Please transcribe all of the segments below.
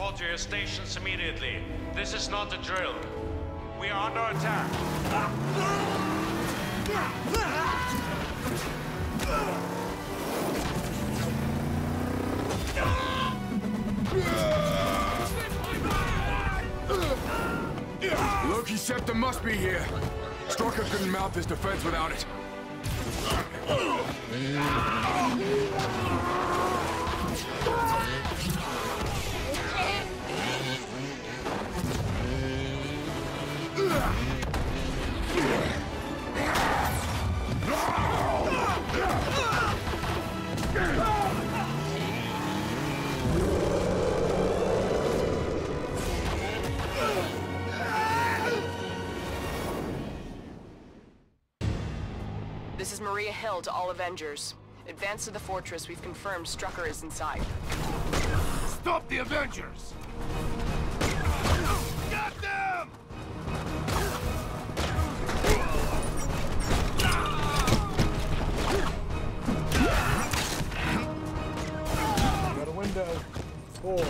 Report to your stations immediately. This is not a drill. We are under attack. Loki's scepter must be here. Strucker couldn't mount this defense without it. This is Maria Hill to all Avengers. Advance to the fortress. We've confirmed Strucker is inside. Stop the Avengers! Got them! Got a window. Four,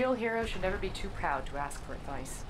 Real heroes should never be too proud to ask for advice.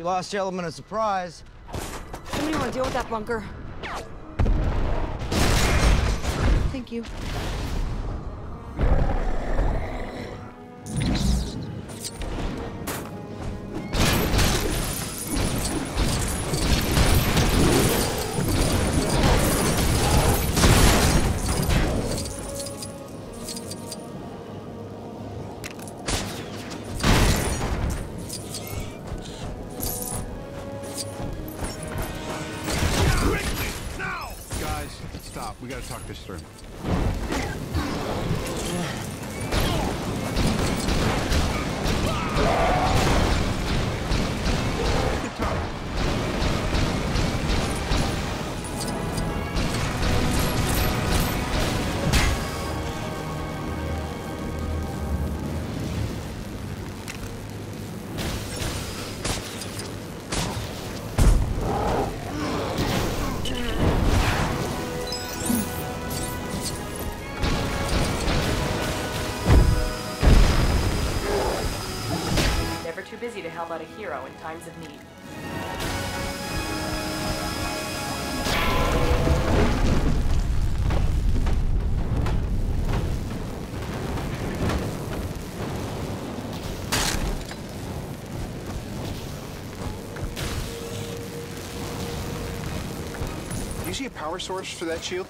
We lost the element of surprise. Somebody want to deal with that bunker? Thank you. Too busy to help out a hero in times of need. Do you see a power source for that shield?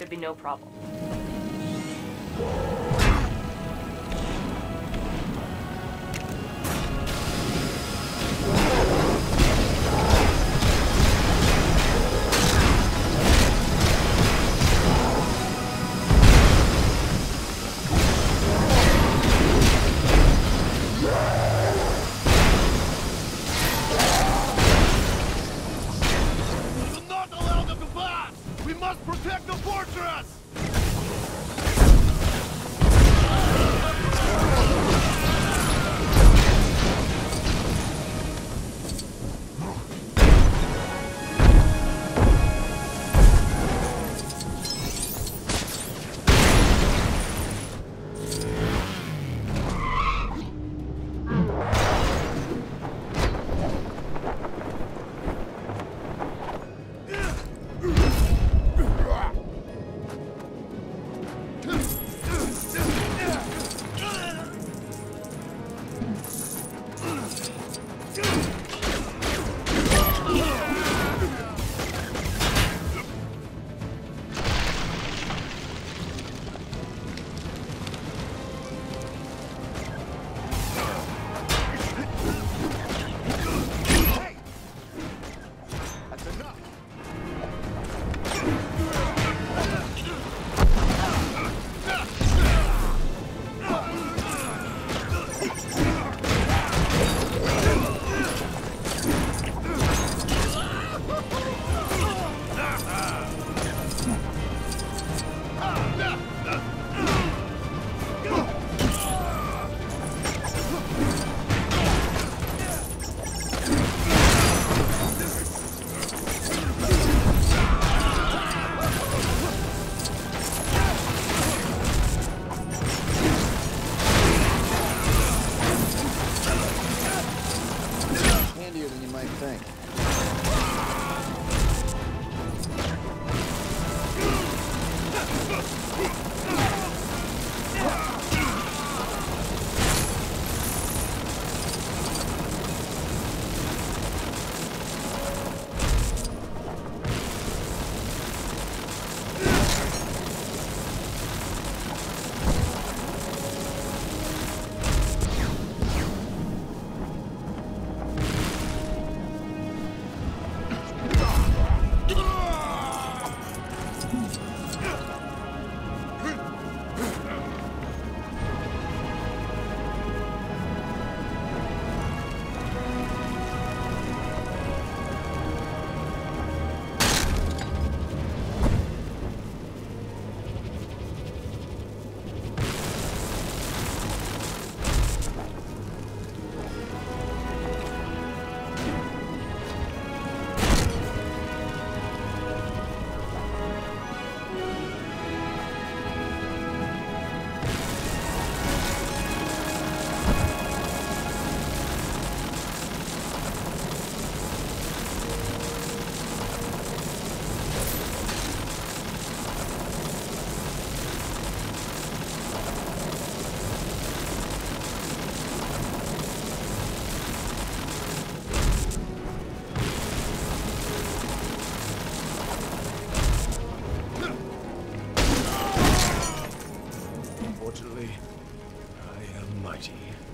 Should be no problem. Fortunately, I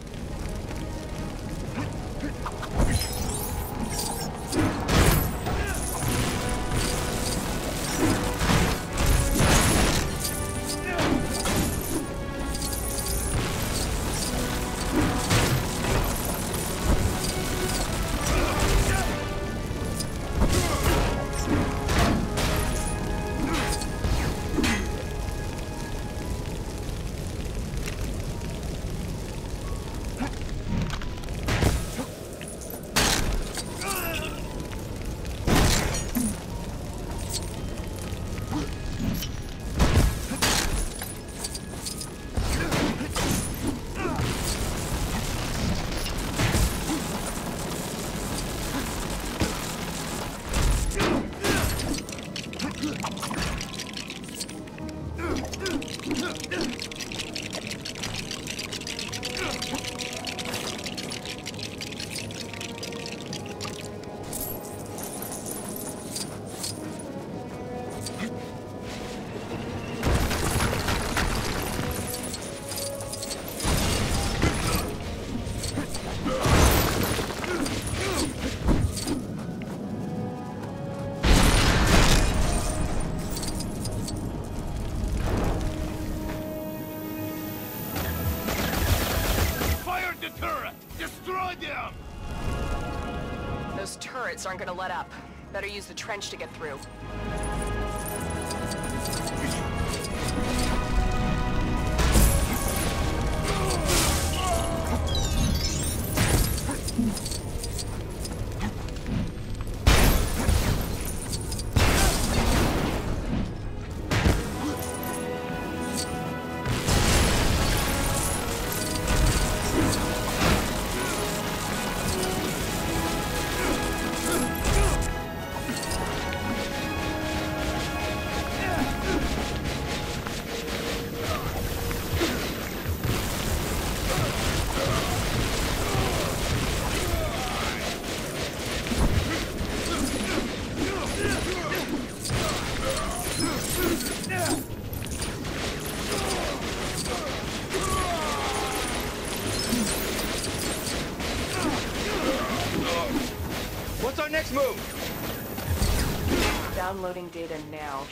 Those turrets aren't gonna let up. Better use the trench to get through.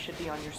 Should be on your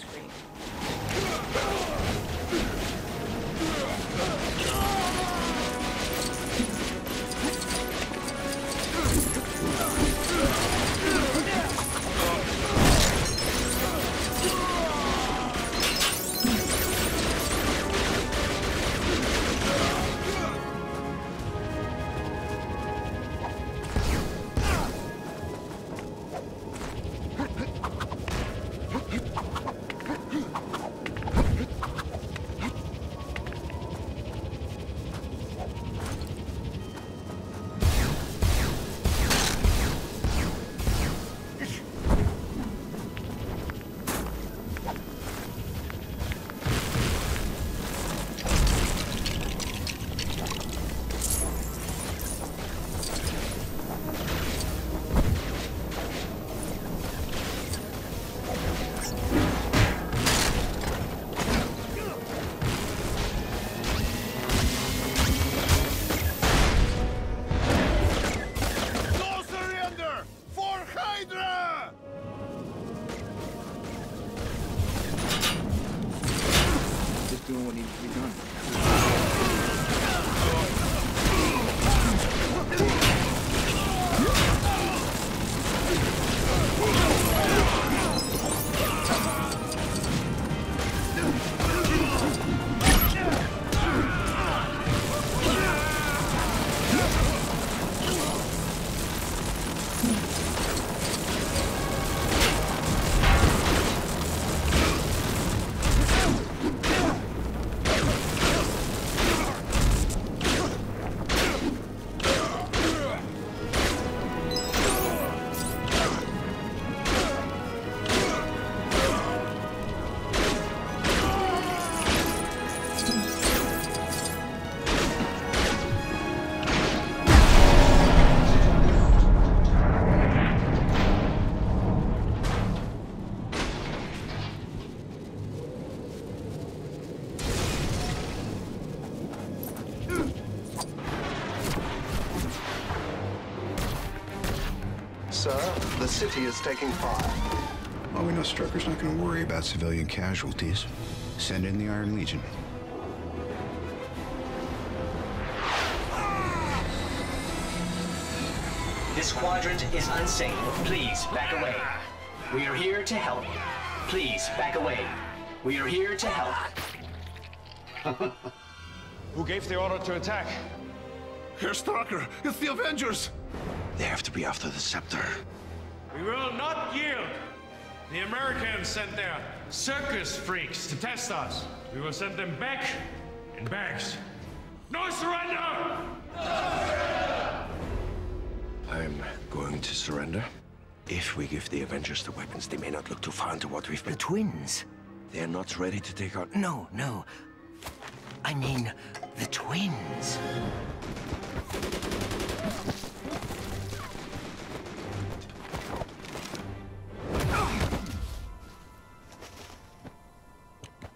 city is taking fire. Well, we know Strucker's not going to worry about civilian casualties. Send in the Iron Legion. This quadrant is unsafe. Please back away. We are here to help. Please back away. We are here to help. Who gave the order to attack? Herr Strucker, it's the Avengers! They have to be after the scepter. We will not yield. The Americans sent their circus freaks to test us. We will send them back in bags. No surrender! I'm going to surrender. If we give the Avengers the weapons, they may not look too far into what we've been. The twins. They're not ready to take out. No, no. I mean, the twins.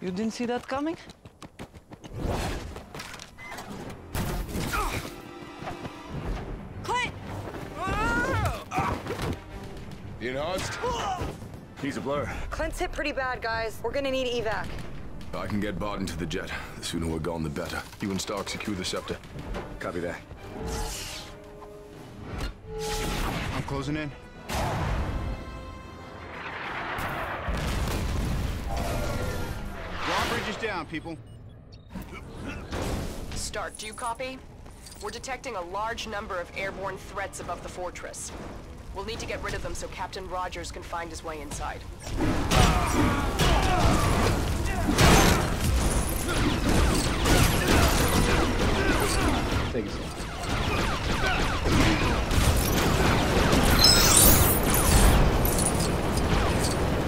You didn't see that coming? Clint! You enhanced? He's a blur. Clint's hit pretty bad, guys. We're gonna need evac. I can get Barton to the jet. The sooner we're gone, the better. You and Stark secure the scepter. Copy that. I'm closing in. Down, people. Stark, do you copy? We're detecting a large number of airborne threats above the fortress. We'll need to get rid of them so Captain Rogers can find his way inside. Thank you, sir.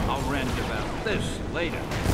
I'll rant about this later.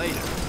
Later.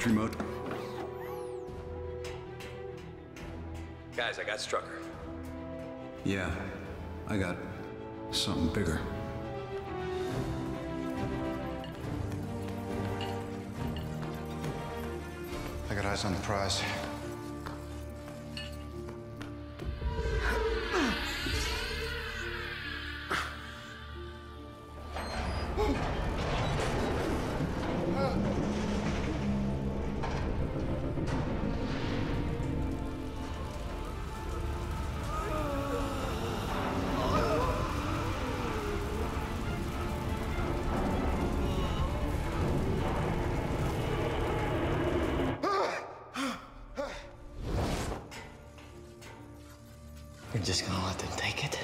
Entry mode. Guys, I got Strucker. Yeah, I got something bigger. I got eyes on the prize. You're just gonna let them take it?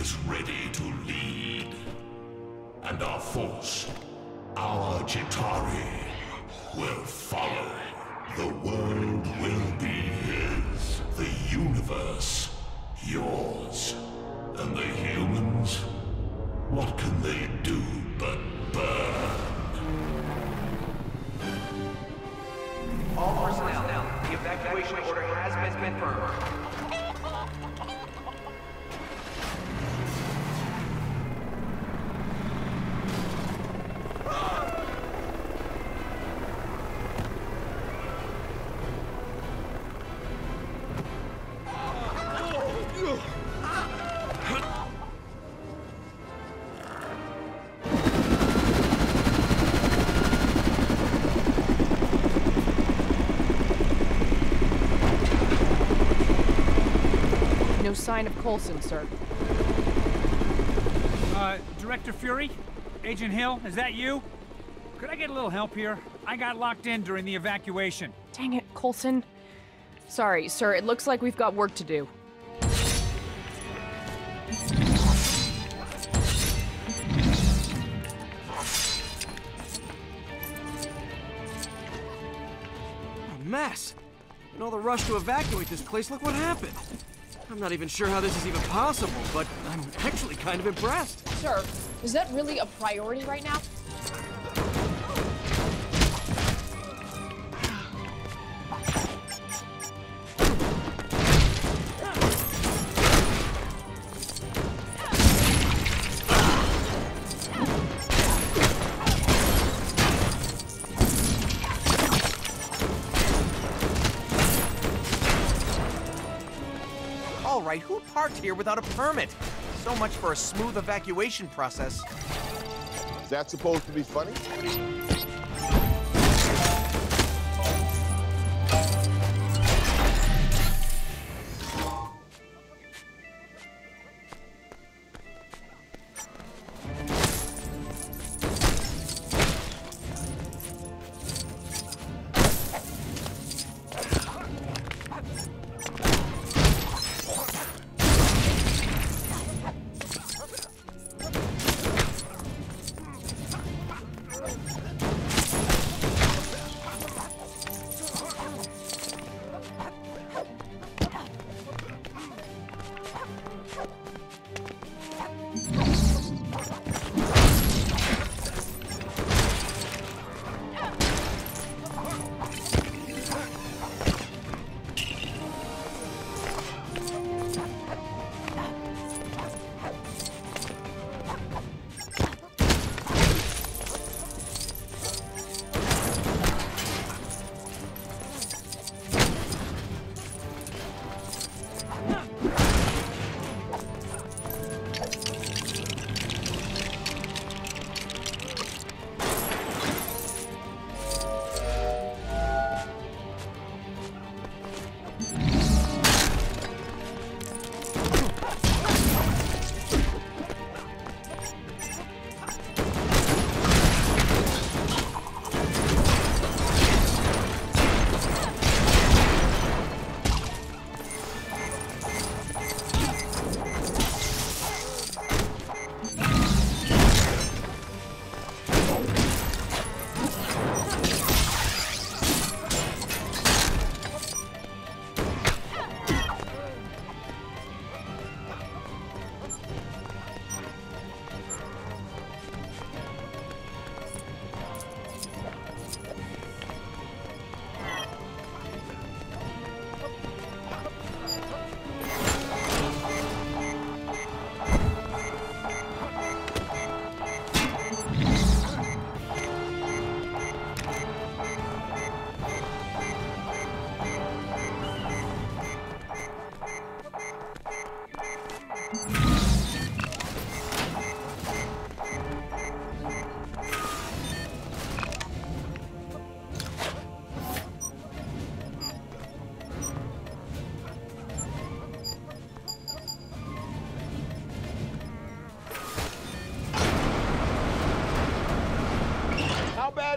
Is ready to lead. And our force, our Chitauri, will follow. The world will be his. The universe, yours. And the humans? What can they sign of Coulson, sir. Uh, Director Fury? Agent Hill, is that you? Could I get a little help here? I got locked in during the evacuation. Dang it, Coulson. Sorry, sir. It looks like we've got work to do. A mess. In all the rush to evacuate this place, look what happened. I'm not even sure how this is even possible, but I'm actually kind of impressed. Sir, is that really a priority right now? Here without a permit? So much for a smooth evacuation process. Is that supposed to be funny?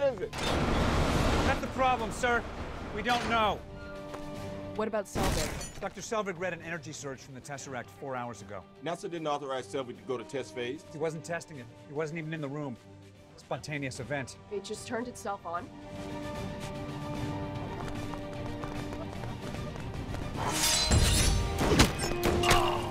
Is it? That's the problem, sir. We don't know. What about Selvig? Dr. Selvig read an energy surge from the Tesseract four hours ago. NASA didn't authorize Selvig to go to test phase. He wasn't testing it. He wasn't even in the room. Spontaneous event. It just turned itself on? stunt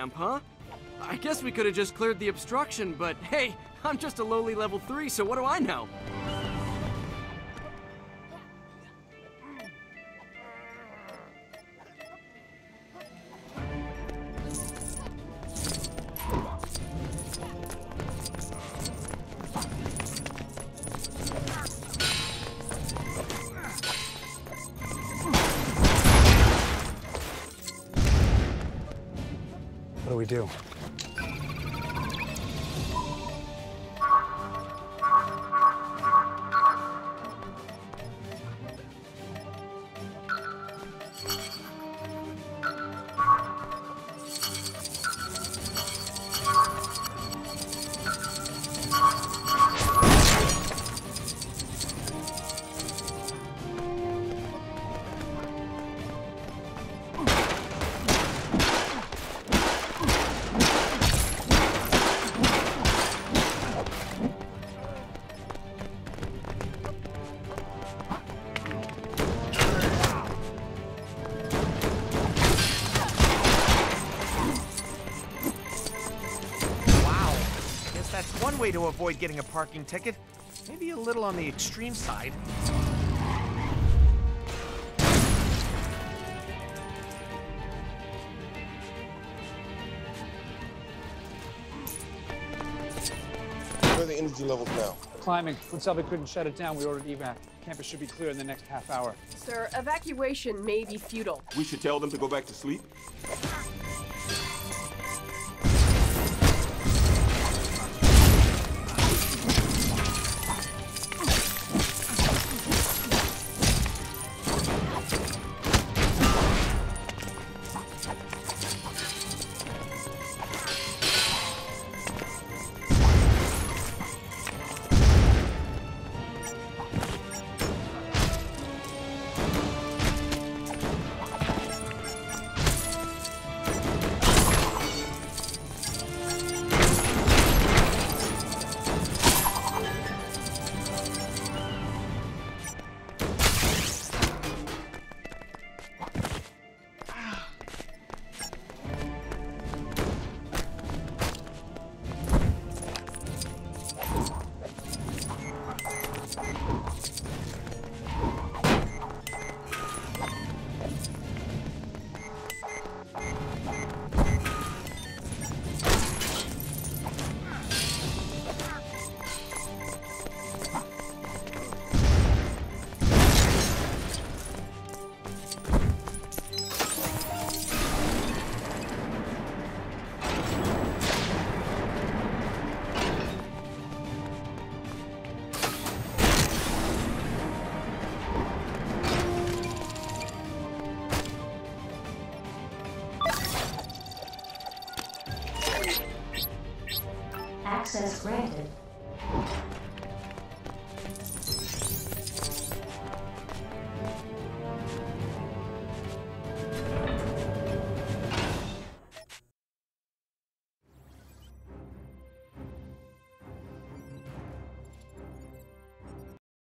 ramp, huh? I guess we could have just cleared the obstruction, but hey, I'm just a lowly level 3, so what do I know? Do to avoid getting a parking ticket. Maybe a little on the extreme side. Where are the energy levels now? Climbing. When Selvig couldn't shut it down, we ordered evac. Campus should be clear in the next half hour. Sir, evacuation may be futile. We should tell them to go back to sleep?